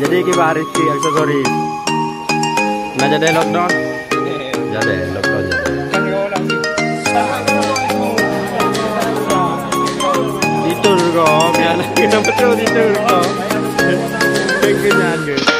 Rizky aksesoris. Nah jadi lockdown. Jadi lockdown jadi. Tidur kok, biar kita betul tidur kok. Kenyan ke.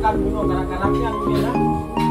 bunuh kanak-kanak yang dia